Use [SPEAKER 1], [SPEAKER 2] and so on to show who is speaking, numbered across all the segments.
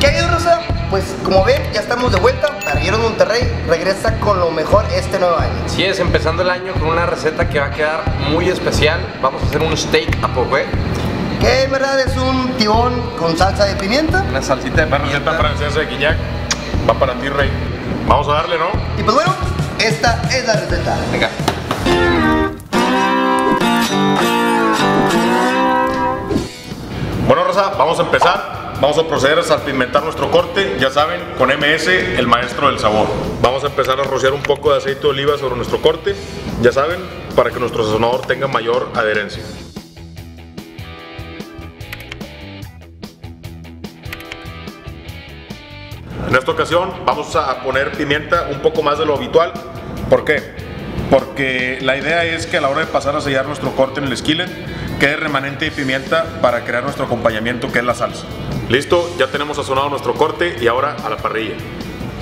[SPEAKER 1] ¿Qué hay, Rosa? Pues como ven, ya estamos de vuelta. Parrilleros Monterrey regresa con lo mejor este nuevo año.
[SPEAKER 2] Así es, empezando el año con una receta que va a quedar muy especial. Vamos a hacer un steak a poké.
[SPEAKER 1] Que en verdad es un tibón con salsa de pimienta.
[SPEAKER 2] Una salsita de
[SPEAKER 3] Una receta
[SPEAKER 2] pimienta.
[SPEAKER 3] francesa de Guiñac. Va para ti, Rey. Vamos a darle, ¿no?
[SPEAKER 1] Y pues bueno, esta es la receta.
[SPEAKER 2] Venga.
[SPEAKER 3] Bueno, Rosa, vamos a empezar. Vamos a proceder a salpimentar nuestro corte, ya saben, con MS, el maestro del sabor. Vamos a empezar a rociar un poco de aceite de oliva sobre nuestro corte, ya saben, para que nuestro sazonador tenga mayor adherencia. En esta ocasión vamos a poner pimienta un poco más de lo habitual. ¿Por qué? Porque la idea es que a la hora de pasar a sellar nuestro corte en el skillet quede remanente de pimienta para crear nuestro acompañamiento que es la salsa. Listo, ya tenemos sazonado nuestro corte y ahora a la parrilla.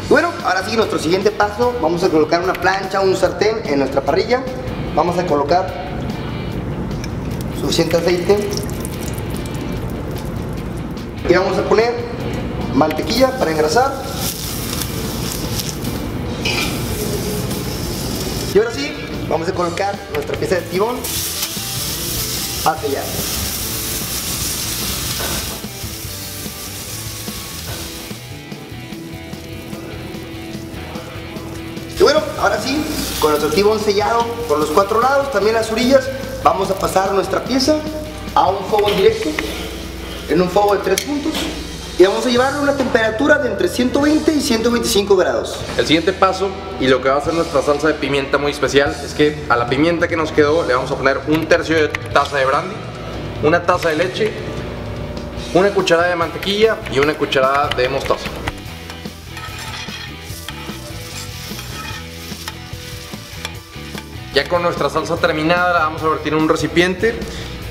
[SPEAKER 1] Bueno, ahora sí, nuestro siguiente paso, vamos a colocar una plancha, un sartén en nuestra parrilla. Vamos a colocar suficiente aceite. Y vamos a poner mantequilla para engrasar. Y ahora sí, vamos a colocar nuestra pieza de tibón sellar. Y bueno, ahora sí, con nuestro tibón sellado por los cuatro lados, también las orillas, vamos a pasar nuestra pieza a un fuego directo, en un fuego de tres puntos, y vamos a llevarlo a una temperatura de entre 120 y 125 grados.
[SPEAKER 2] El siguiente paso y lo que va a hacer nuestra salsa de pimienta muy especial es que a la pimienta que nos quedó le vamos a poner un tercio de taza de brandy, una taza de leche, una cucharada de mantequilla y una cucharada de mostaza. Ya con nuestra salsa terminada la vamos a vertir en un recipiente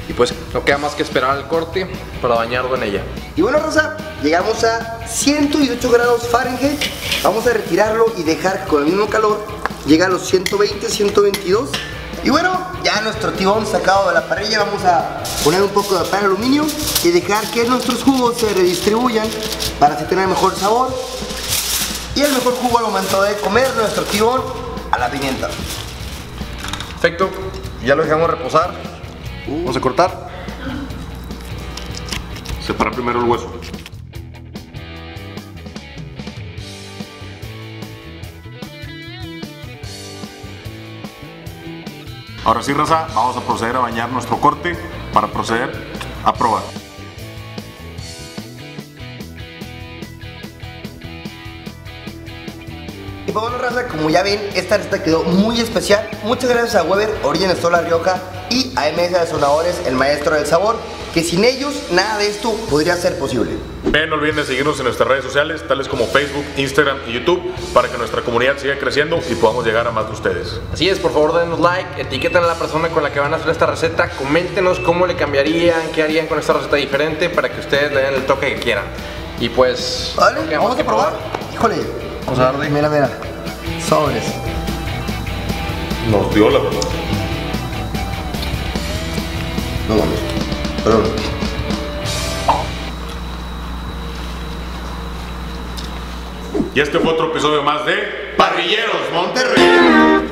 [SPEAKER 2] y pues no queda más que esperar al corte para bañarlo en ella.
[SPEAKER 1] Y bueno, Rosa, llegamos a 118 grados Fahrenheit. Vamos a retirarlo y dejar que con el mismo calor llega a los 120, 122. Y bueno, ya nuestro tibón sacado de la parrilla, vamos a poner un poco de papel aluminio y dejar que nuestros jugos se redistribuyan para así tener mejor sabor. Y el mejor jugo al momento de comer nuestro tibón a la pimienta.
[SPEAKER 2] Perfecto, ya lo dejamos reposar. Vamos a cortar.
[SPEAKER 3] Separa primero el hueso. Ahora sí, raza, vamos a proceder a bañar nuestro corte para proceder a probar.
[SPEAKER 1] Y pues bueno, raza, como ya ven, esta receta quedó muy especial. Muchas gracias a Weber, Origen Sola Rioja y a MS de Sonadores, el maestro del sabor, que sin ellos nada de esto podría ser posible.
[SPEAKER 3] No olviden de seguirnos en nuestras redes sociales, tales como Facebook, Instagram y YouTube, para que nuestra comunidad siga creciendo y podamos llegar a más de ustedes.
[SPEAKER 2] Así es, por favor denos like, etiqueten a la persona con la que van a hacer esta receta, coméntenos cómo le cambiarían, qué harían con esta receta diferente para que ustedes le den el toque que quieran. Y pues,
[SPEAKER 1] Vale, vamos a probar. Híjole.
[SPEAKER 2] Vamos a darle.
[SPEAKER 1] Mira, mira. Sobres.
[SPEAKER 3] Nos dio la...
[SPEAKER 1] No mames. Perdón.
[SPEAKER 3] Y este fue otro episodio más de Parrilleros
[SPEAKER 1] Monterrey.